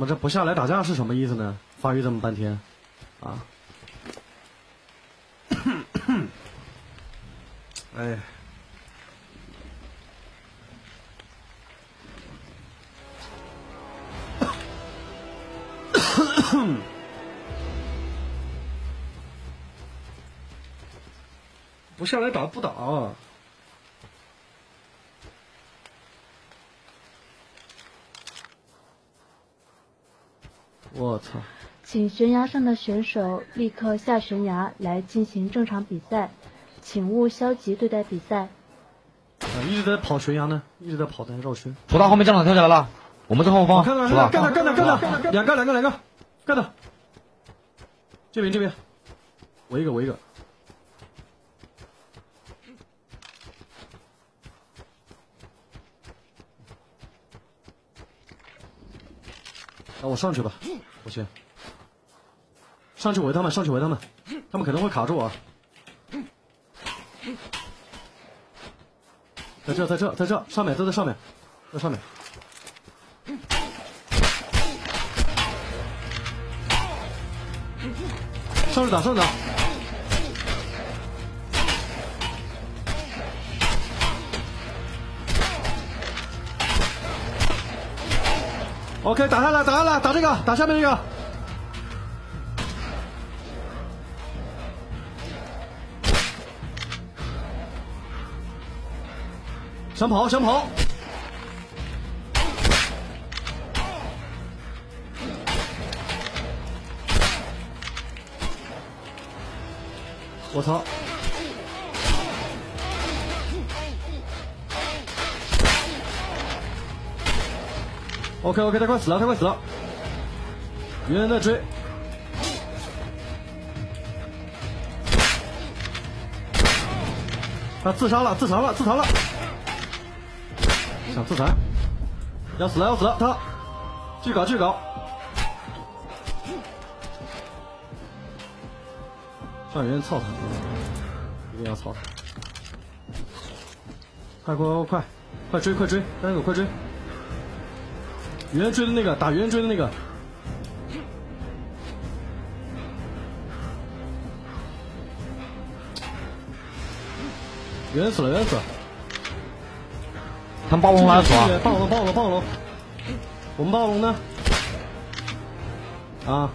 们这不下来打架是什么意思呢？发育这么半天，啊！<coughs> 哎。<coughs> 不下来打不打？我操！请悬崖上的选手立刻下悬崖来进行正常比赛，请勿消极对待比赛。啊，一直在跑悬崖呢，一直在跑在绕圈。楚大后面将场跳下来了，我们在后方。看到，看到，干他，干他，干他，两个，两个，两个，干他！这边，这边，我一个，我一个。那我上去吧，我先。上去围他们，上去围他们，他们可能会卡住我。在这，在这，在这，上面都在上面，在上面。上去打，上去打。OK，打下来，打下来，打这个，打下面这个。想跑，想跑！我操！OK OK，他快死了，他快死了！有人在追，他自杀了，自残了，自残了！想自残，要死了要死了！他继续搞继续搞，上有人操他，一定要操他！快快快快快追快追，单狗快追！有人追的那个打有人追的那个，有人死了有人死了。他们暴龙来了，暴龙暴龙暴龙，我们暴龙呢？啊，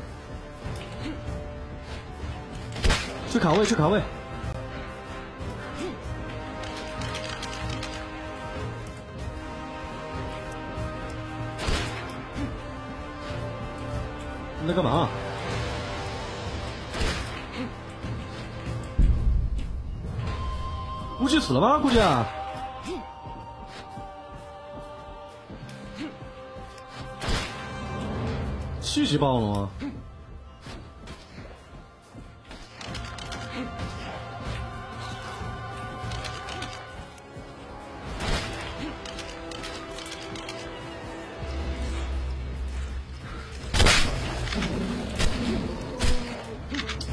去卡位去卡位，在干嘛？估计死了吧？估计啊。七级暴龙啊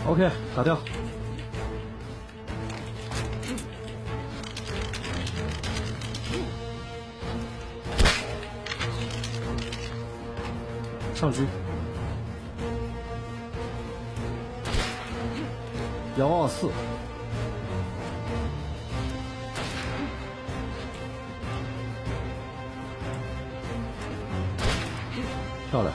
！OK，打掉。上狙。幺二四，漂亮，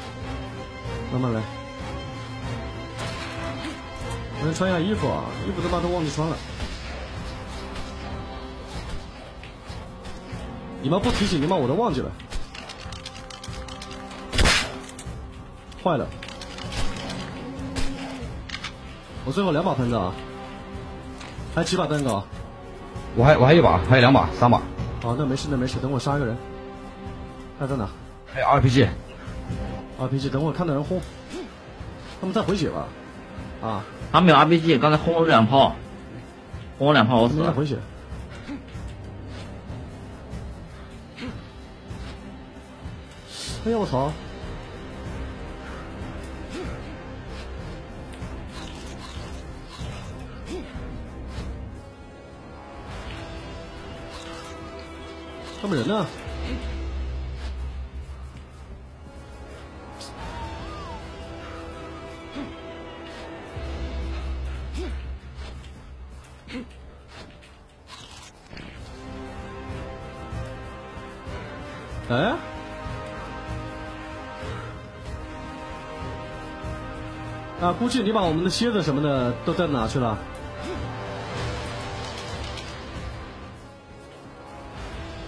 能穿下衣服啊，衣服他妈都忘记穿了。你们不提醒你们，我都忘记了。坏了。我最后两把喷子啊，还几把喷子啊？我还我还一把，还有两把，三把。好，那没事，那没事。等我杀一个人。他在哪？还有 RPG。RPG，等我看到人轰。他们在回血吧？啊，他没有 RPG，刚才轰了两炮，轰了两炮，我死了。回血。哎呀，我操！他们人呢？估计你把我们的蝎子什么的都带哪去了？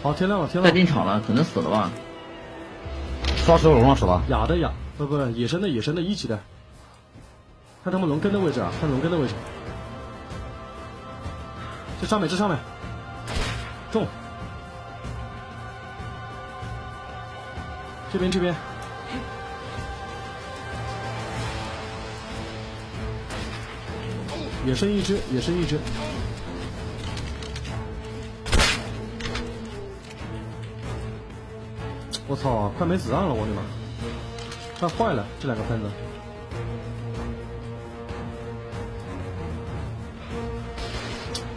好，天亮了，天亮了。进场了，可能死了吧？刷石头龙了是吧？哑的哑，不不，野生的野生的一级的，看他们龙根的位置啊，看龙根的位置。这上面，这上面，中。这边这边，野生一只，野生一只。我操，快没子弹了，我的妈！快坏了，这两个喷子。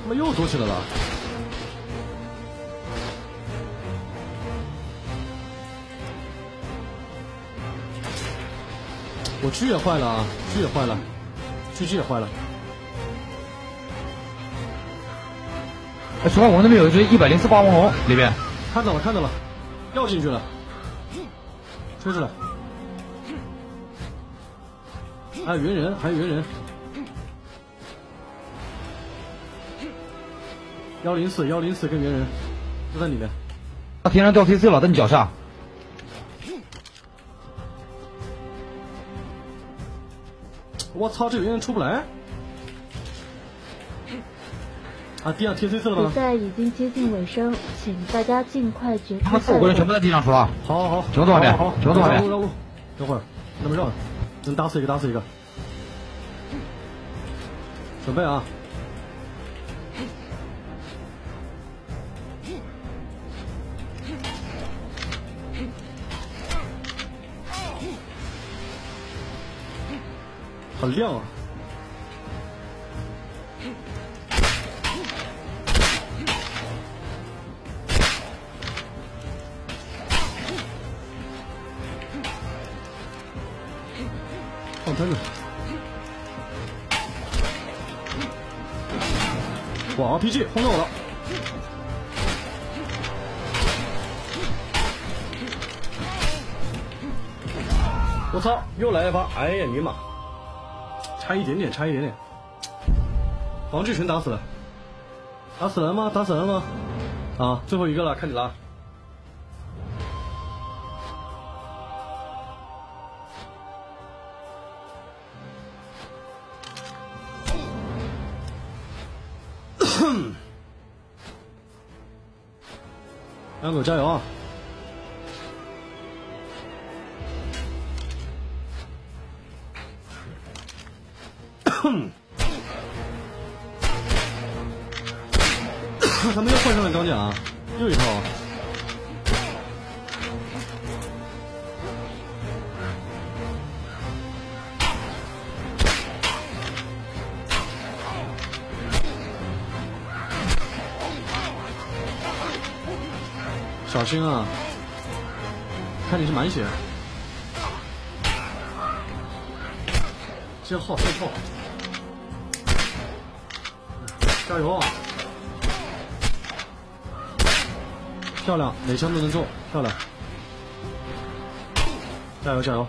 他妈又躲起来了。我狙也坏了啊，狙也坏了，狙击也坏了。哎，除了我那边有一只一百零四霸王龙里面，看到了，看到了，掉进去了，吹出来。还有猿人，还有猿人。幺零四，幺零四跟猿人都在里面。他天上掉 TC 了，在你脚下。我操，这猿人出不来。啊，地上贴了比吗？赛已经接近尾声，请大家尽快决出他们四五个人全部在地上出了。好好好，全部都外面好好好全部都外面绕路绕路，等会儿，那么绕，能打死一个打死一个，准备啊！很亮啊！放喷子。哇！P G 轰到我了！我操，又来一发！哎呀，尼玛，差一点点，差一点点。防具全打死了，打死人吗？打死人吗？啊，最后一个了，看你了。两狗加油啊！<coughs> 他们又换上了装甲，又一套。小心啊！看你是满血。先耗，先耗。加油啊！漂亮，每枪都能中，漂亮！加油加油！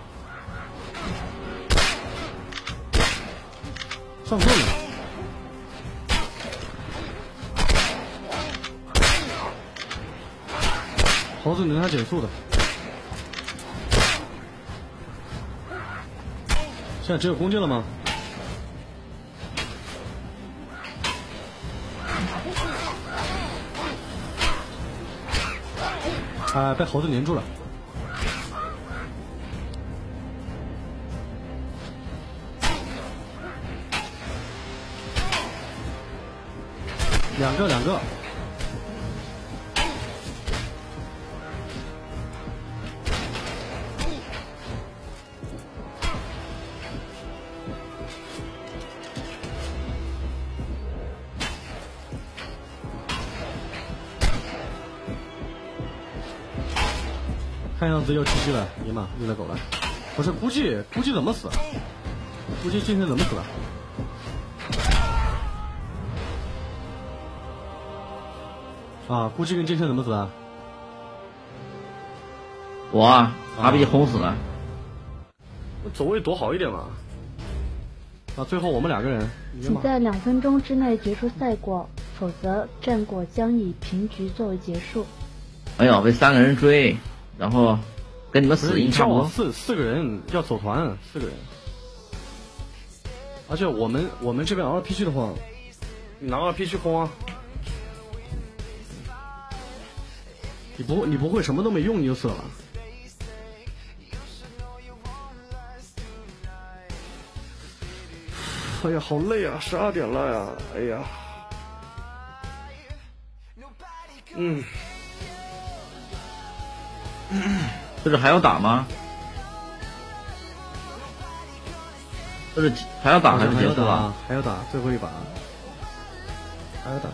上盾了！他减速的。现在只有弓箭了吗？啊被猴子黏住了。两个两个。样子又吃鸡了，尼玛，又来狗了。不是，估计估计怎么死？估计今天怎么死的？啊，估计跟剑圣怎么死啊？我啊，RPG 轰死了。走位躲好一点嘛。啊，最后我们两个人。请在两分钟之内决出赛果，否则战果将以平局作为结束。哎呦，被三个人追。然后跟你们死不多，四四个人要组团，四个人。而且我们我们这边 RPG 的话，你拿 RPG 空啊！你不你不会什么都没用你就死了。哎呀，好累啊！十二点了呀！哎呀，嗯。<clears throat> 这是还要打吗？这是还要打还是结束啊？还要打最后一把，还要打。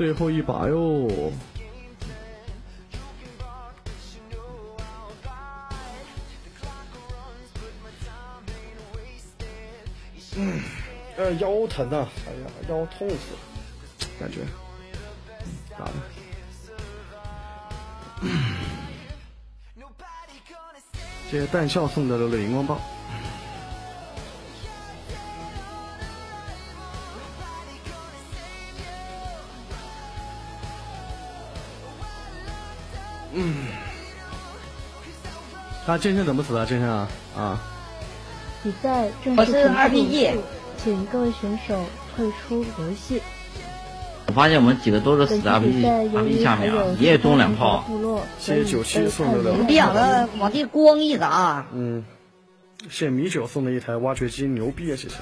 最后一把哟！嗯，呃，腰疼啊！哎呀，腰痛死了，感觉。咋的？谢谢淡笑送的的荧光棒。他剑圣怎么死的？剑圣啊啊！比赛正式结束，请各位选手退出游戏。我发现我们几个都是死 RPG，RPG 下面啊，你也中两炮。谢谢九七送的。别让他往地咣一砸。嗯，谢谢米九送的一台挖掘机，牛逼啊！谢谢。